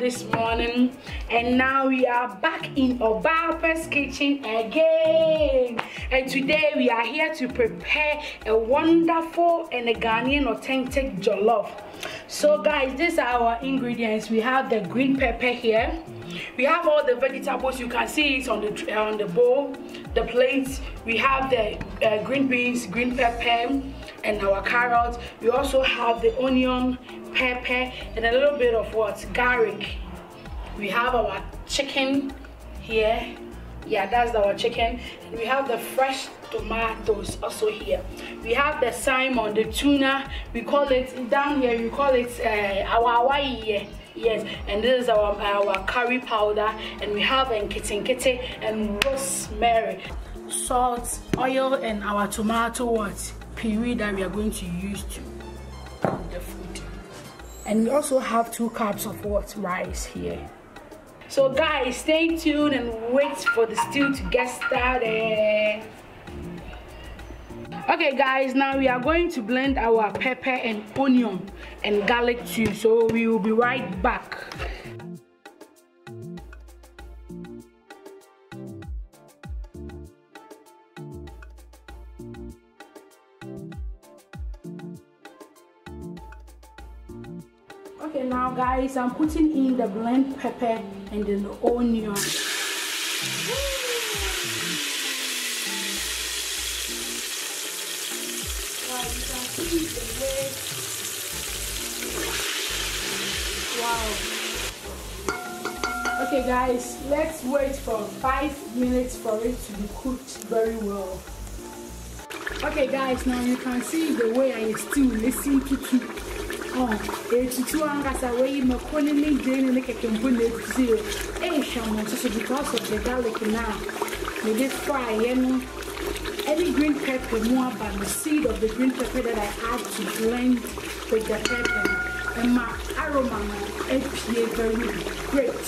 this morning. And now we are back in Obaapa's kitchen again. And today we are here to prepare a wonderful and a Ghanaian authentic jollof. So, guys, these are our ingredients. We have the green pepper here. We have all the vegetables. You can see it on the on the bowl, the plates. We have the uh, green beans, green pepper, and our carrots. We also have the onion, pepper, and a little bit of what garlic. We have our chicken here. Yeah, that's our chicken. And we have the fresh tomatoes also here. We have the salmon, the tuna. We call it down here. We call it uh, our Hawaii. Yes, and this is our our curry powder, and we have nkitty and rosemary, salt, oil, and our tomato what puree that we are going to use to the food. And we also have two cups of what rice here. So guys, stay tuned and wait for the stew to get started. Okay guys, now we are going to blend our pepper and onion and garlic too. So we will be right back. Guys, I'm putting in the blend pepper and then the onion. Wow. Okay guys, let's wait for five minutes for it to be cooked very well. Okay guys, now you can see the way I still listen to Oh, etutu ankasa wey makoni ne jane ne keke mpo na etutu eh hwamo so because of the garlic now we dey fry you know. Any green pepper mu aba the seed of the green pepper that I add to blend with the pepper. My aroma no appear very great.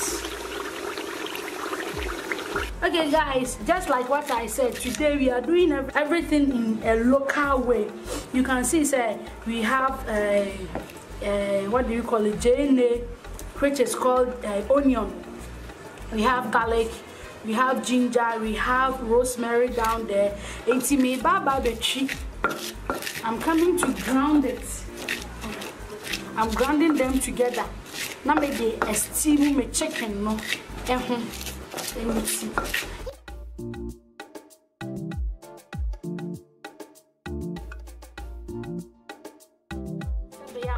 Okay guys, just like what I said, today we are doing ev- everything in a local way. You can see say we have uh, uh, what do you call it, JNA, which is called uh, onion. We have garlic, we have ginger, we have rosemary down there. Enti me baba bechi. I'm coming to ground it. I'm grounding them together. Now maybe a steam me chicken no. Eh,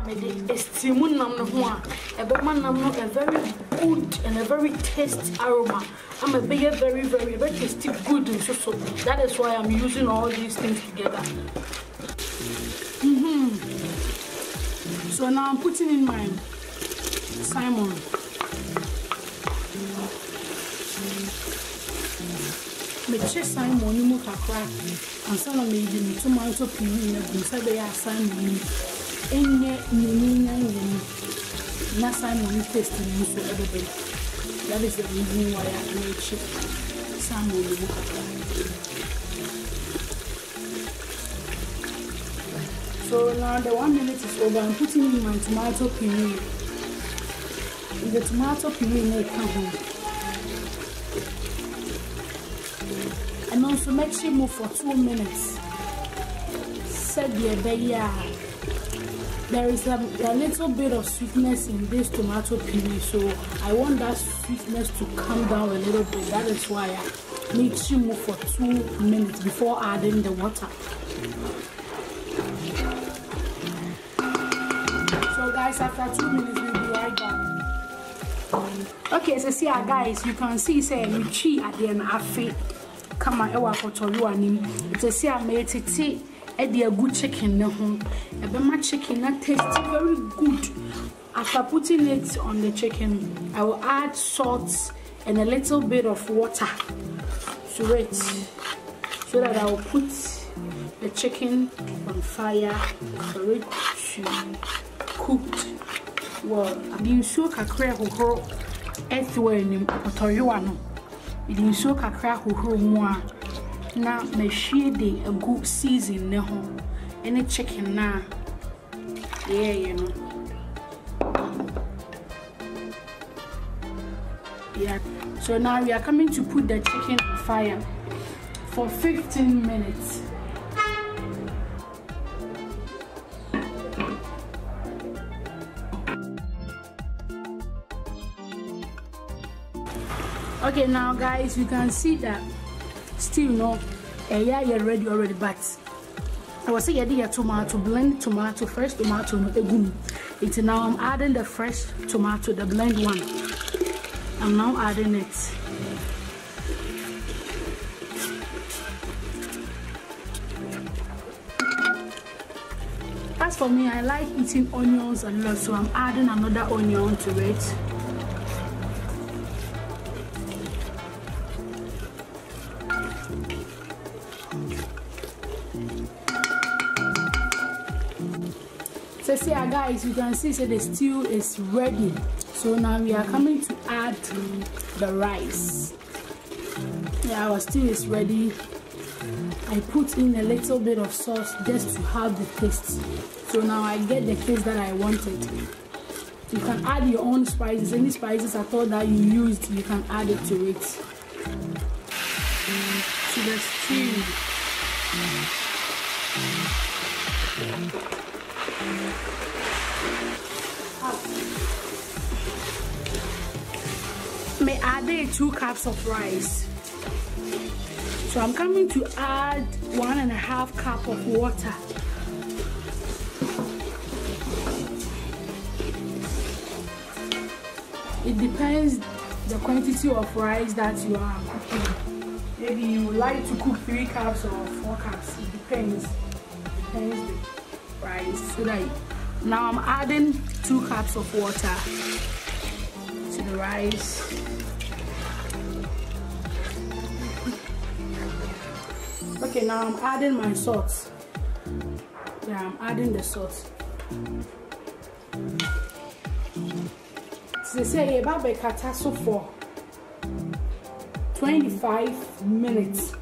let me see. estimu nam no ho a ɛbɛma nam no a very good and a very taste aroma. Ama ɛbɛyɛ very very ɛbɛ tasty good nso so. That is why i'm using all these things together. Mm-hmm. so now i'm putting in my salmon mekyɛ salmon no mu kakra. Ansa na meyide me tomato pii na gu sɛ bɛyɛ a salmon no ɛnyɛ nyamenya nyama na saa test no nso ɛbɛbɛ mu that is the reason why a na so now the one minute is over. I'm putting in my tomato puree. The tomato puree na ɛka ho ɛno nso mɛkyi mu for two minutes. Sɛdeɛ ɛbɛyɛ a. There is a, a little bit of sweetness in this tomato puree, so I want that sweetness to come down a little bit. That is why I make sure move for two minutes before adding the water. So guys, after two minutes, we'll be right back. Okay, so see our guys, you can see say you chi at the end afi kama ewa kotoru anim. It's a see I made it ɛde agu chicken ne ho. Ɛbɛma chicken na taste very good. After putting it on the chicken. I will add salt and a little bit of water to it so that i will put the chicken on fire for it to cooked well. The nsuo kakra hohoro ɛte wɔ anim ɔtɔyewa no mede nsuo kakra hohoro mu a na mahwie de agu season ne ho. Ɛne chicken na. Yɛyɛ no yeah. So now we are coming to put the chicken on fire for 15 minutes. Okay now guys you can see that still no eh, yeah you're ready already but I was saying yeah tomato blend tomato fresh tomato no egum it now I'm adding the fresh tomato the blend one. I'm now adding it. As for me I like eating onions a lot so I'm adding another onion to it guys you can see so the stew is ready. So now we are coming to add the rice. Yeah our stew is ready. I put in a little bit of sauce just to have the taste. So now i get the taste that i wanted. You can add your own spices. Any spices at all that you used you can add it to it. To the stew may add two cups of rice? So i'm coming to add one and a half cup of water. It depends the quantity of rice that you are cooking. Maybe you like to cook three cups or four cups. It depends. Depends rice. So that now i'm adding two cups of water to the rice. Okay now i'm adding my salt. Yeah i'm adding the salt. They say about bekata so for 25 minutes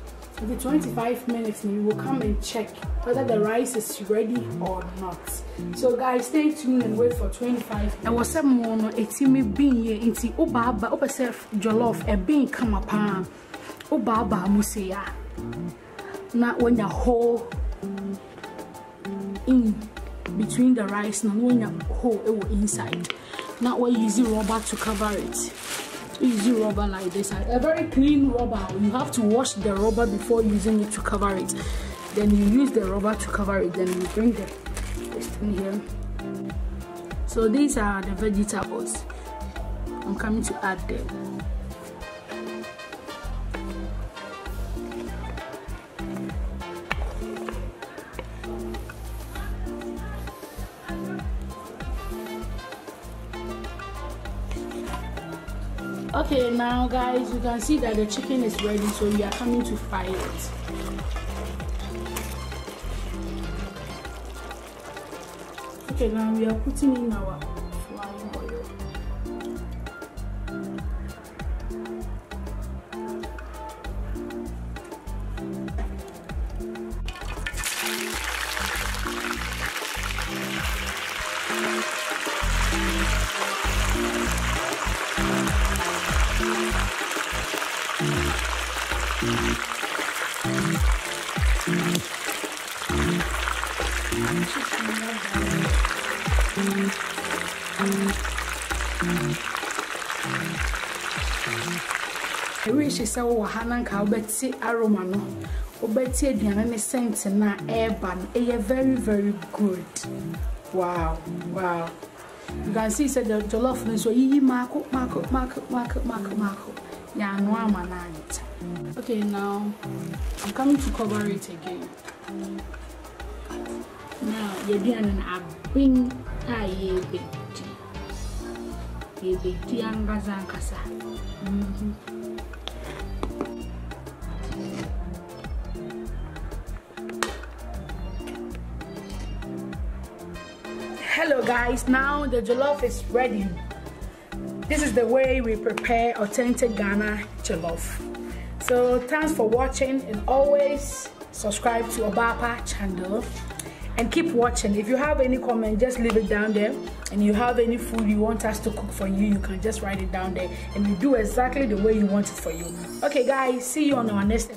the 25 minutes you will come and check whether the rice is ready or not. So guys stay tuned and wait for 25 ɛwɔ sɛ mo no ɛtumi bin yɛ nti wobaaba wopɛ sɛ jollof ɛben kama paa wobaabaa mu se a na wanya hole in between the rice na wanya hole ɛwɔ inside. Not what you use wɔyuse rubber to cover it. Use rubber like this. A very clean rubber. You have to wash the rubber before using it to cover it. Then you use the rubber to cover it. Then you bring the this thing here. So these are the vegetables. I'm coming to add them okay now guys you can see that the chicken is ready so we are coming to fry it. Okay now we are putting in our frying oil ɛwihyɛ sɛ wowɔ ha na nka wobɛte aroma no wobɛte aduane ne scent no a ɛreba no ɛyɛ very very good. Wow wow. You can see sɛ jollof no nso yiyi maako maako maako maako maako maako. Yɛano ama no anta okay now I'm coming to cover it again. Now yɛde ano na aben a ah, yɛbɛdi yɛbɛdi ankasa ankasa mm-hmm. hello guys. Now the jollof is ready. This is the way we prepare authentic ghana jollof. So thanks for watching and always subscribe to Obaapa channel and keep watching. If you have any comment, just leave it down there. And you have any food you want us to cook for you, you can just write it down there. And we do exactly the way you want it for you. Okay guys, see you on our next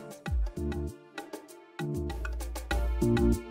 episode.